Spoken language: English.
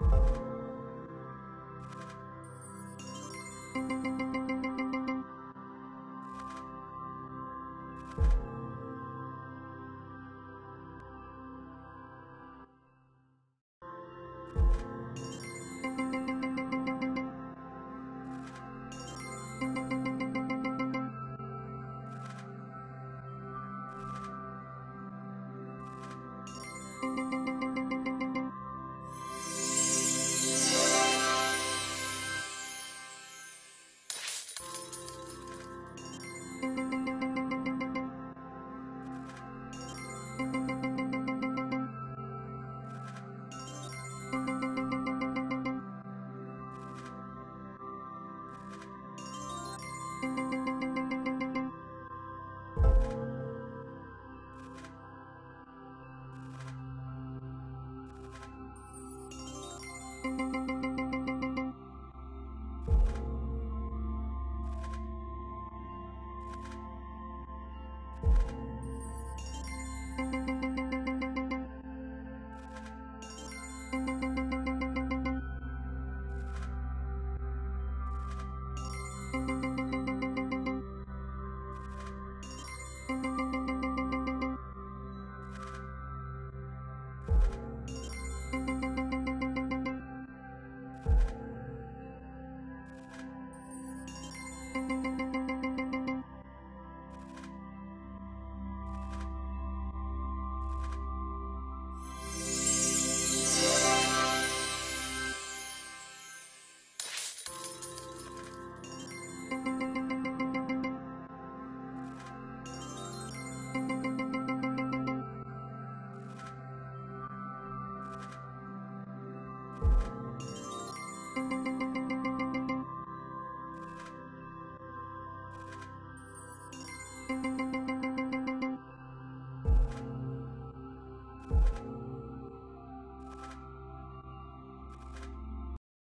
you